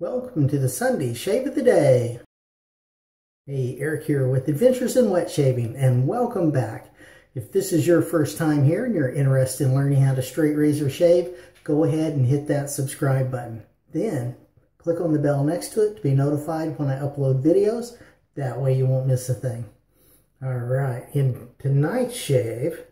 Welcome to the Sunday Shave of the Day. Hey, Eric here with Adventures in Wet Shaving, and welcome back. If this is your first time here and you're interested in learning how to straight razor shave, go ahead and hit that subscribe button. Then, click on the bell next to it to be notified when I upload videos. That way you won't miss a thing. All right, in tonight's shave,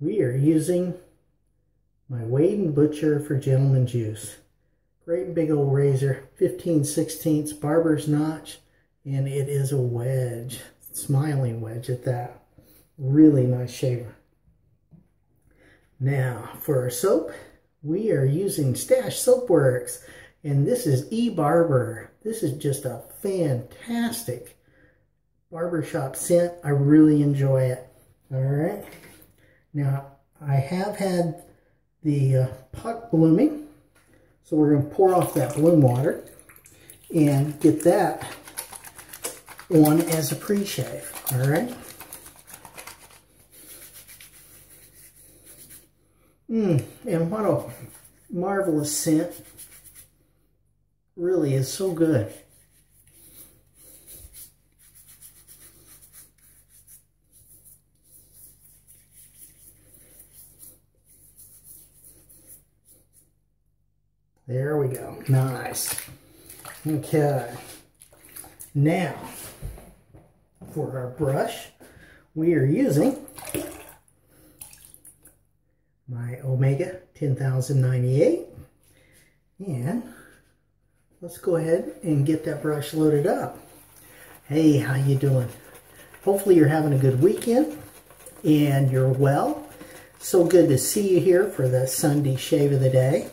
we are using my Wade Butcher for Gentlemens Use. Great big old razor, 15 16ths barber's notch, and it is a wedge, smiling wedge at that. Really nice shaver. Now, for our soap, we are using Stache Soapworks, and this is E-Barber. This is just a fantastic barbershop scent. I really enjoy it. All right. Now, I have had the uh, pot blooming, so we're going to pour off that bloom water and get that on as a pre-shave, all right? Mmm, and what a marvelous scent. Really is so good. There we go. Nice. Okay. Now, for our brush, we are using my Omega 10098. And let's go ahead and get that brush loaded up. Hey, how you doing? Hopefully you're having a good weekend and you're well. So good to see you here for the Sunday shave of the day.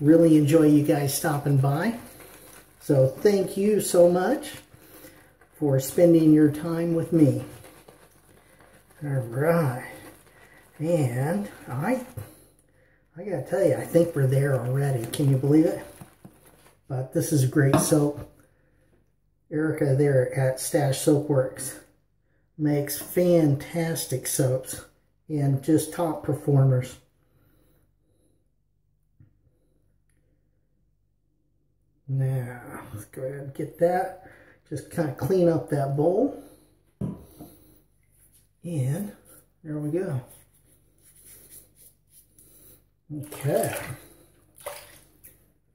Really enjoy you guys stopping by. So thank you so much for spending your time with me. All right. And I, I gotta tell you, I think we're there already. Can you believe it? But this is great soap. Erica there at Stache Soapworks makes fantastic soaps and just top performers. Now, let's go ahead and get that. Just kind of clean up that bowl. And there we go. Okay.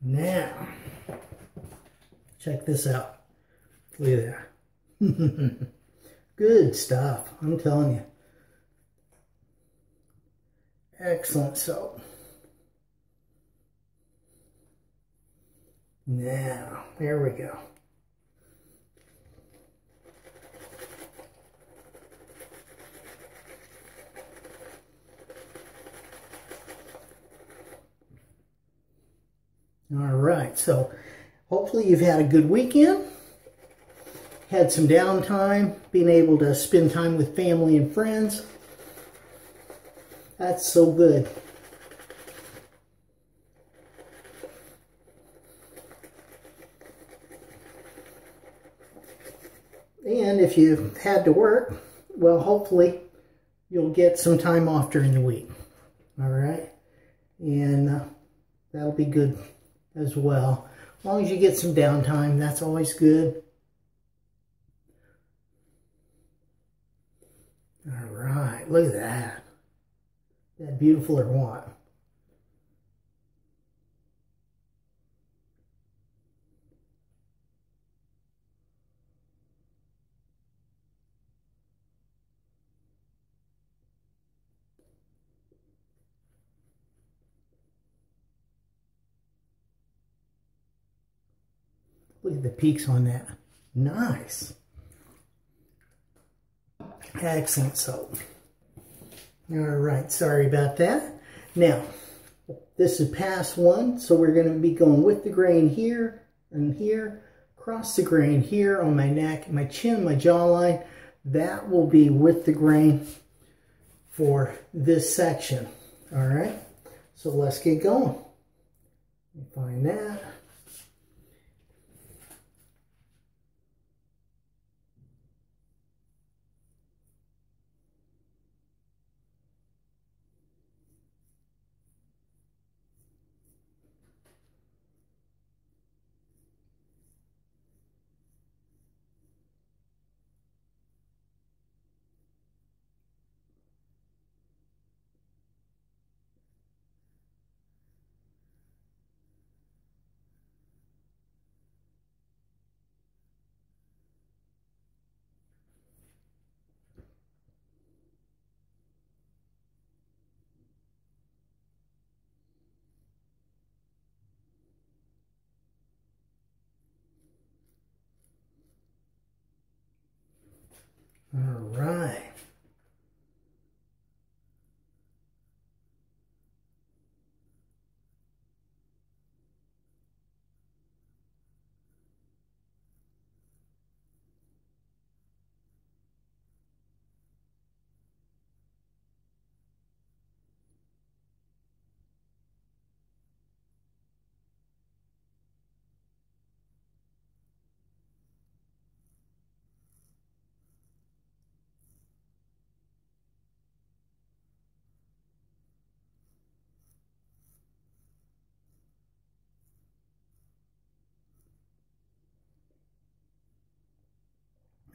Now, check this out. Look at that. Good stuff, I'm telling you. Excellent soap. Now, there we go. All right, so hopefully you've had a good weekend, had some downtime, being able to spend time with family and friends. That's so good. And if you had to work, well, hopefully you'll get some time off during the week. All right? And uh, that'll be good as well. As long as you get some downtime, that's always good. All right, look at that. That beautiful or what? Peaks on that. Nice. Excellent soap. All right, sorry about that. Now, this is pass one, so we're going to be going with the grain here and here, across the grain here on my neck, my chin, my jawline. That will be with the grain for this section. All right, so let's get going. Find that. All right.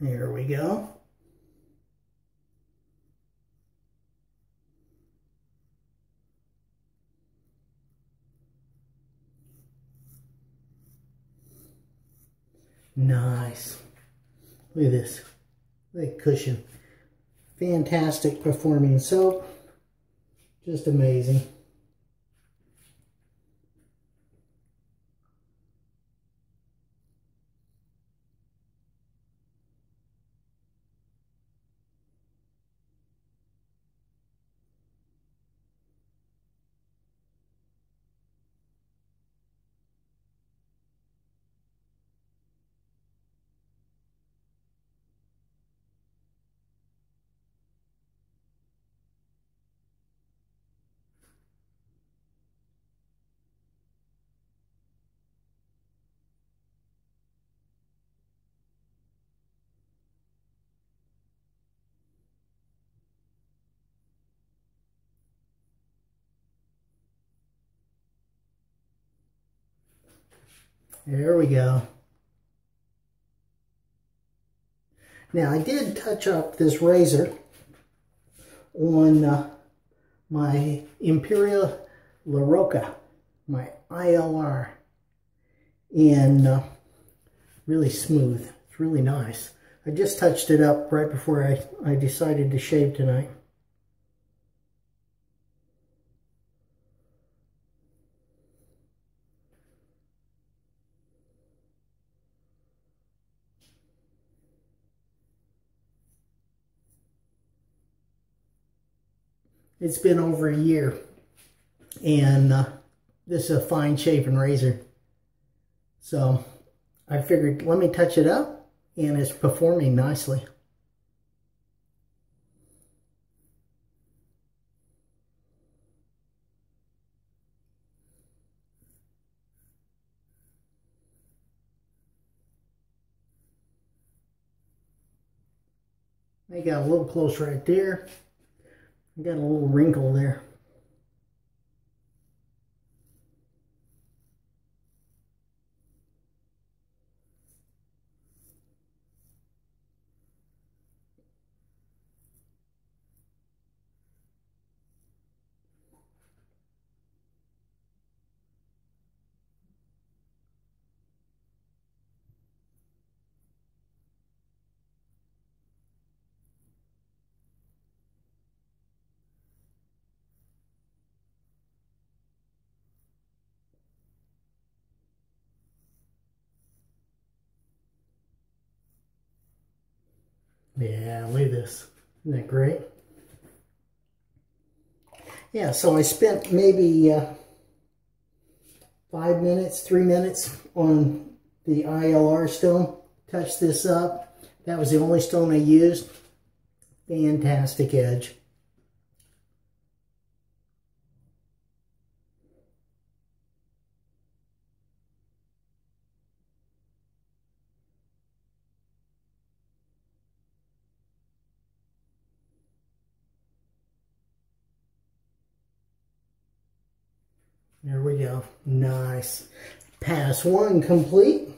There we go. Nice. Look at this. At cushion. Fantastic performing soap. Just amazing. There we go. Now I did touch up this razor on uh, my Imperial LaRocca, my ILR, and uh, really smooth. It's really nice. I just touched it up right before I, I decided to shave tonight. It's been over a year. And uh, this is a fine shaving razor. So I figured let me touch it up and it's performing nicely. I got a little close right there. Got a little wrinkle there. Yeah, look at this. Isn't that great? Yeah, so I spent maybe uh, five minutes, three minutes on the ILR stone. Touched this up. That was the only stone I used. Fantastic edge. There we go. Nice. Pass one complete.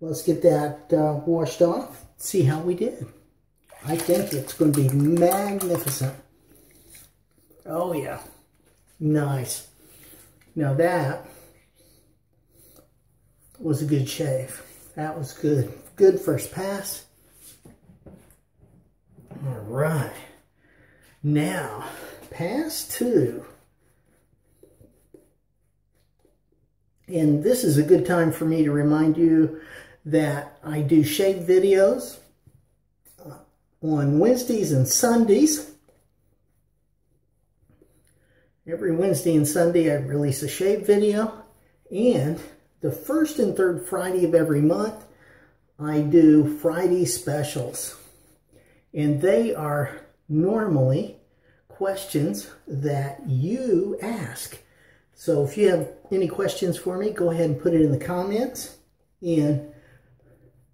Let's get that uh, washed off. See how we did. I think it's going to be magnificent. Oh, yeah. Nice. Now that was a good shave. That was good. Good first pass. All right. Now, pass two. And this is a good time for me to remind you that I do shave videos. Uh, on Wednesdays and Sundays. Every Wednesday and Sunday I release a shave video. And the first and third Friday of every month, I do Friday specials. And they are normally questions that you ask. So if you have any questions for me, go ahead and put it in the comments. And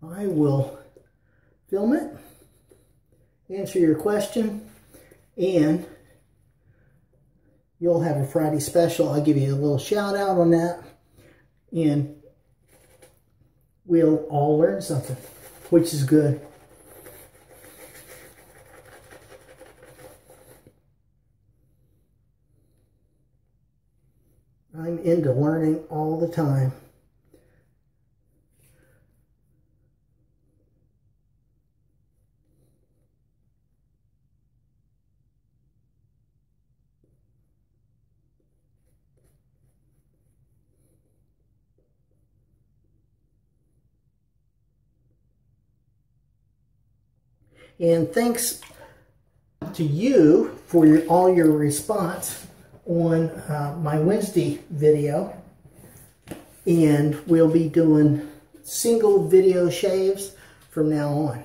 I will film it, answer your question, and you'll have a Friday special. I'll give you a little shout out on that. And we'll all learn something, which is good. I'm into learning all the time. And thanks to you for your, all your response on uh, my Wednesday video. And we'll be doing single video shaves from now on.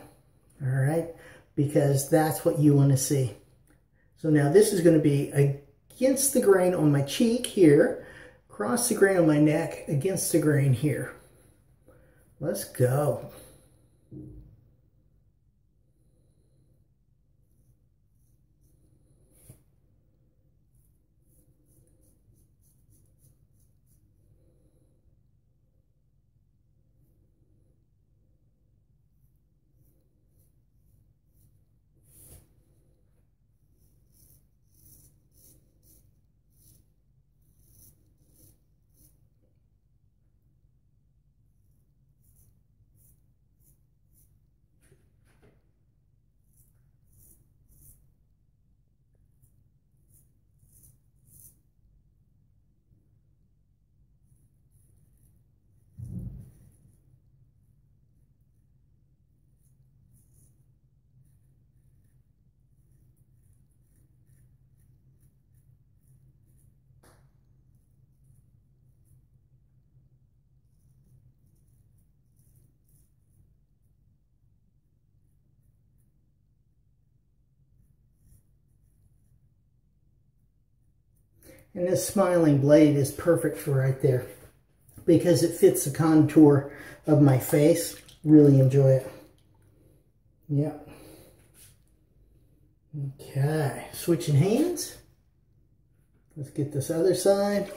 All right? Because that's what you want to see. So now this is going to be against the grain on my cheek here, across the grain on my neck, against the grain here. Let's go. And this smiling blade is perfect for right there because it fits the contour of my face. Really enjoy it. Yep. Okay, switching hands. Let's get this other side.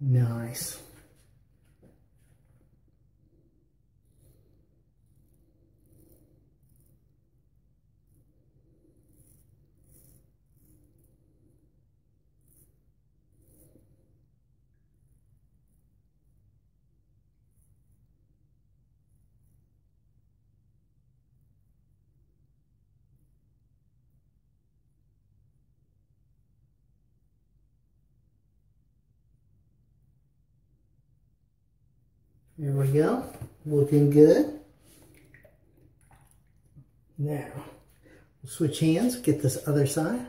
Nice. There we go. Looking good. Now, Switch hands, get this other side.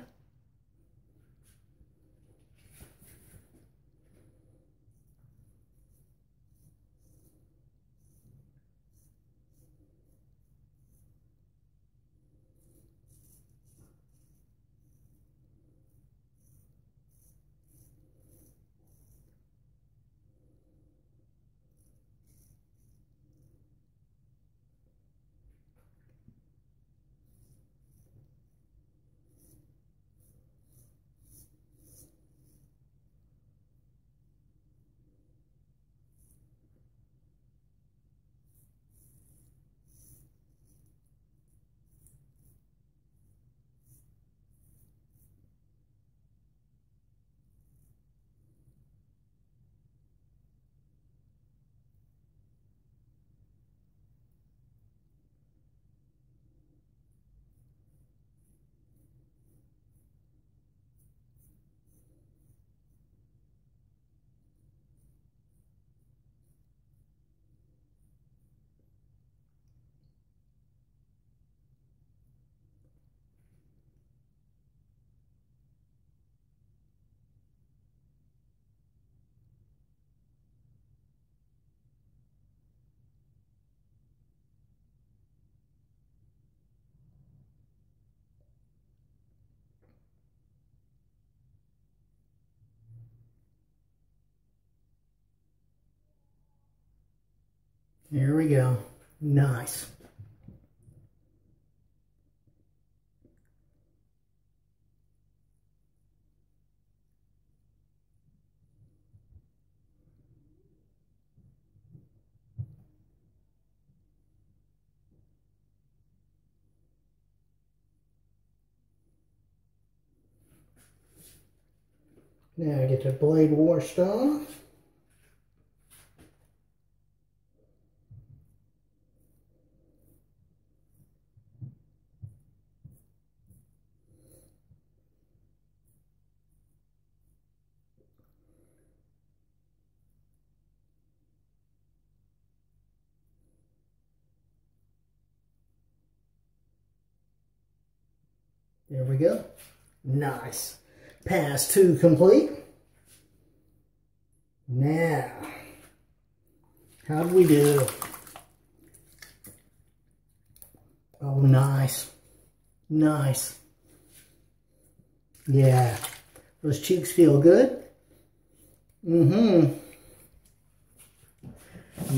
There we go. Nice. Now get the blade washed off. There we go. Nice. Pass two complete. Now, how do we do? Oh, nice. Nice. Yeah. Those cheeks feel good. Mm-hmm.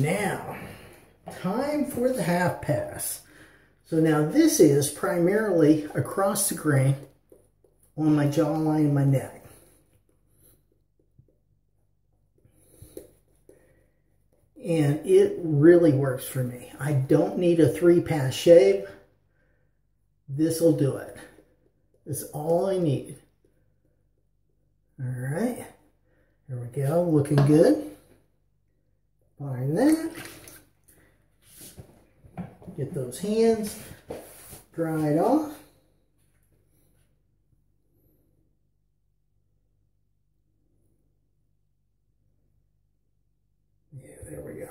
Now, time for the half pass. So now this is primarily across the grain on my jawline and my neck. And it really works for me. I don't need a three-pass shave. This will do it. That's all I need. All right. There we go. Looking good. Find that. Get those hands dried off. Yeah, there we go.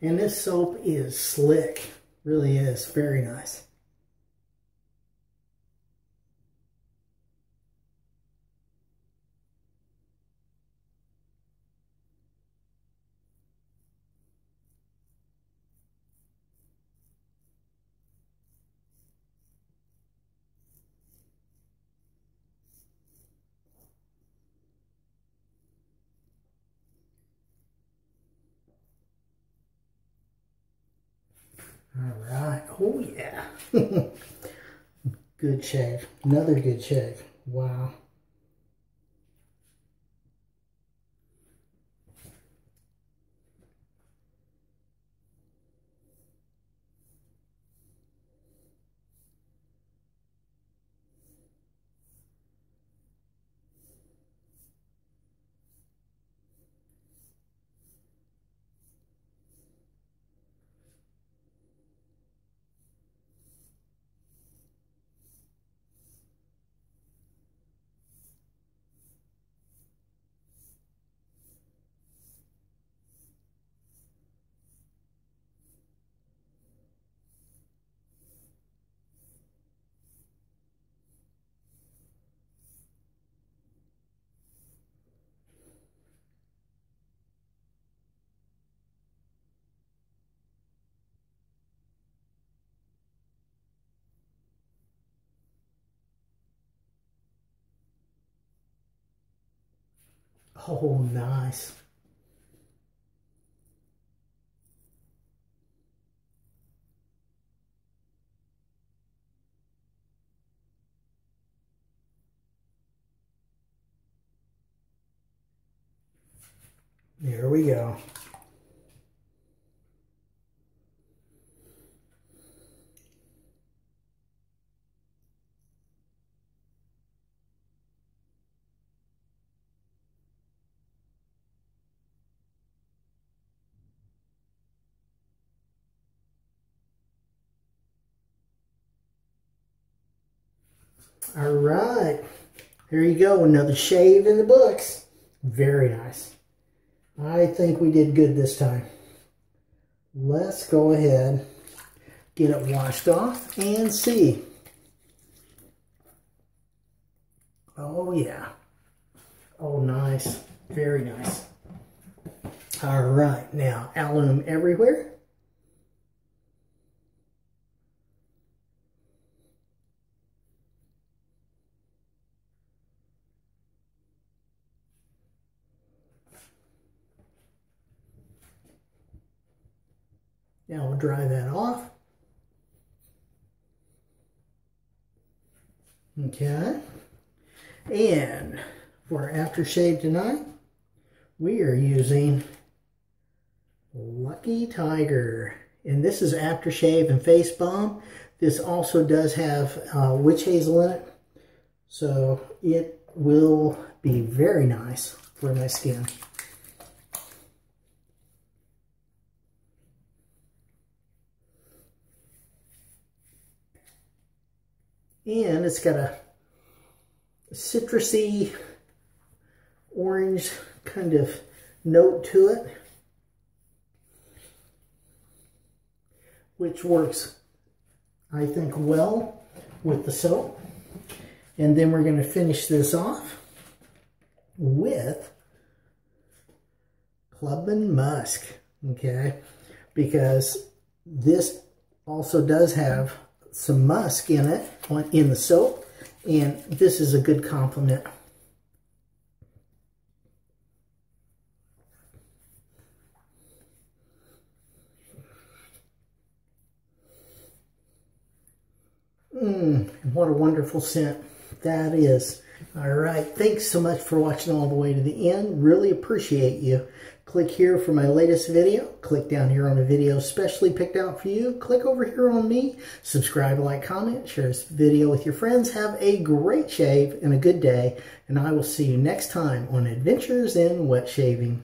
And this soap is slick. Really is. Very nice. All right. Oh yeah. good shave. Another good shave. Wow. Oh, nice. There we go. All right. Here you go. Another shave in the books. Very nice. I think we did good this time. Let's go ahead, get it washed off and see. Oh, yeah. Oh, nice. Very nice. All right. Now, alum everywhere. Now we'll dry that off. Okay. And for aftershave tonight, we are using Lucky Tiger. And this is aftershave and face balm. This also does have uh, witch hazel in it. So it will be very nice for my skin. And it's got a citrusy orange kind of note to it. Which works, I think, well with the soap. And then we're going to finish this off with Clubman Musk, okay? Because this also does have some musk in it, in the soap, and this is a good complement. Mmm, what a wonderful scent that is. All right, thanks so much for watching all the way to the end. Really appreciate you. Click here for my latest video. Click down here on a video specially picked out for you. Click over here on me. Subscribe, like, comment, share this video with your friends. Have a great shave and a good day. And I will see you next time on Adventures in Wet Shaving.